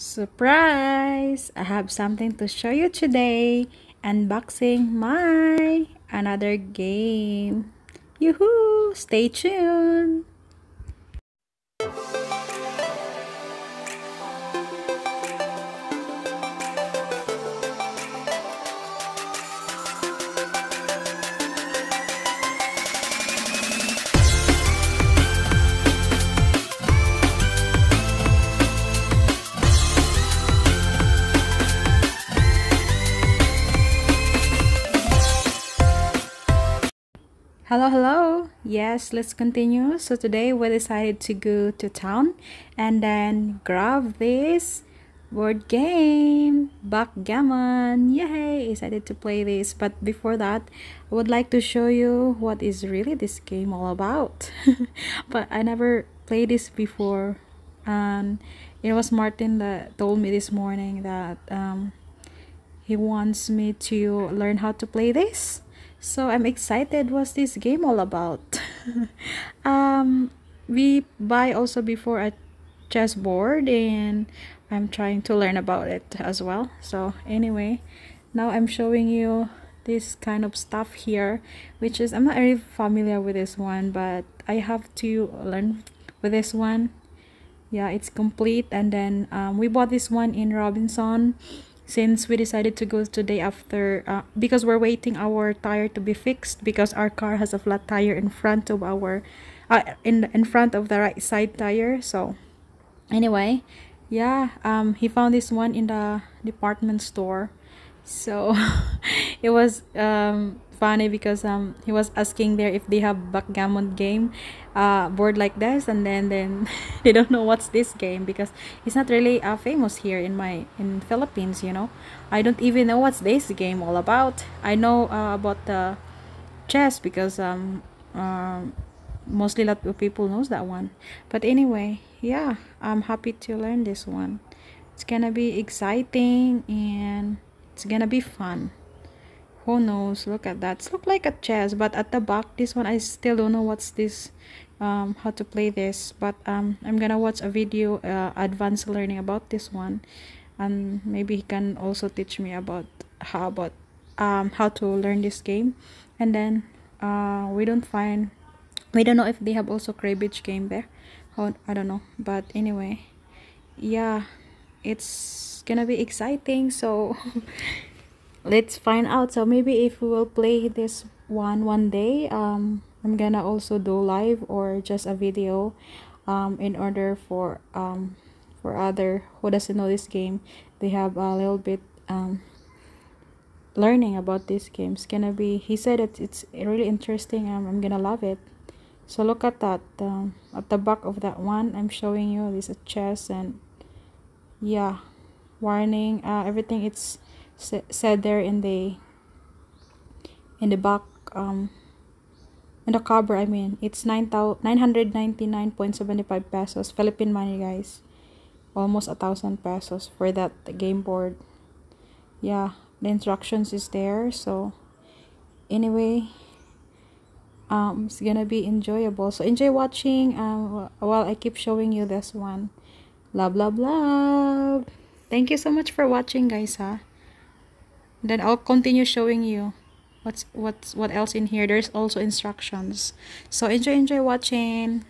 Surprise! I have something to show you today. Unboxing my another game. Yoo-hoo! Stay tuned! Hello, hello. Yes, let's continue. So today we decided to go to town and then grab this board game, backgammon. Yay! Excited to play this. But before that, I would like to show you what is really this game all about. but I never played this before. And it was Martin that told me this morning that um, he wants me to learn how to play this so I'm excited what's this game all about. um, we buy also before a chessboard and I'm trying to learn about it as well. So anyway, now I'm showing you this kind of stuff here which is I'm not very familiar with this one but I have to learn with this one yeah it's complete and then um, we bought this one in Robinson since we decided to go today after uh, because we're waiting our tire to be fixed because our car has a flat tire in front of our uh, in in front of the right side tire. So anyway yeah um he found this one in the department store. So it was um funny because um he was asking there if they have backgammon game uh board like this and then then they don't know what's this game because it's not really uh, famous here in my in Philippines you know? I don't even know what's this game all about. I know uh, about the chess because um um mostly lot of people knows that one. But anyway yeah I'm happy to learn this one. It's gonna be exciting and it's gonna be fun who knows? Look at that. It's look like a chess but at the back this one i still don't know what's this um how to play this but um i'm gonna watch a video uh, advanced learning about this one and maybe he can also teach me about how about um how to learn this game. And then uh we don't find we don't know if they have also cribbage game there. Oh, i don't know but anyway yeah it's gonna be exciting so let's find out. So maybe if we will play this one one day um i'm gonna also do live or just a video um in order for um for other who doesn't know this game they have a little bit um learning about this game. It's gonna be he said it, it's really interesting. Um, i'm gonna love it. So look at that um, at the back of that one i'm showing you this a chess and yeah warning uh, everything it's said there in the in the back um in the cover I mean it's 999.75 pesos. Philippine money guys. Almost a thousand pesos for that game board. Yeah the instructions is there so anyway um it's gonna be enjoyable. So enjoy watching um while I keep showing you this one. Love love love. Thank you so much for watching guys huh then I'll continue showing you what's what's what else in here. There's also instructions. So enjoy enjoy watching